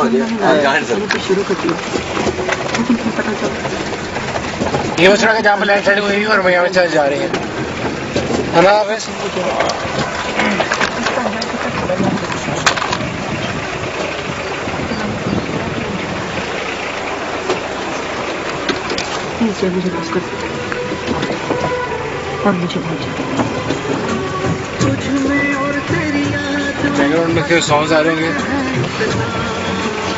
फ़ायदा हो जाए शुरू कर दिया लेकिन फिर पता चला ये बस रहा कि जहाँ पर लैंड स्लाइड हुई और भैया चल जा रही है। है ना मुझे कर और मुझे बैकग्राउंड में फिर सॉन्ग्स आ रहे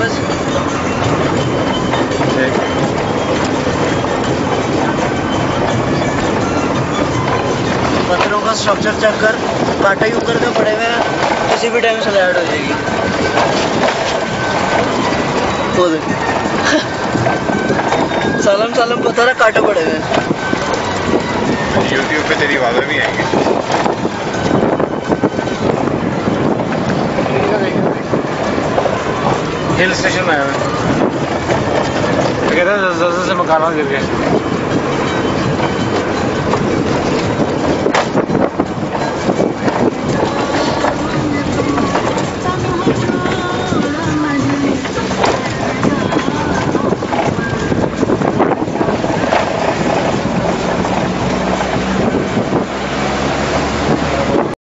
होंगे पत्थरों का स्ट्रक्चर चेक कर, कांटे यूँ करके पड़े हुए हैं, किसी भी टाइम स्लाइड हो जाएगी। वो देख। सालम सालम पत्थर कांटे पड़े हुए हैं। यूट्यूब पे तेरी आवाज़ें भी आएँगी। हिल स्टेशन आया आया है कहते हैं दस दस से मकान गिर गए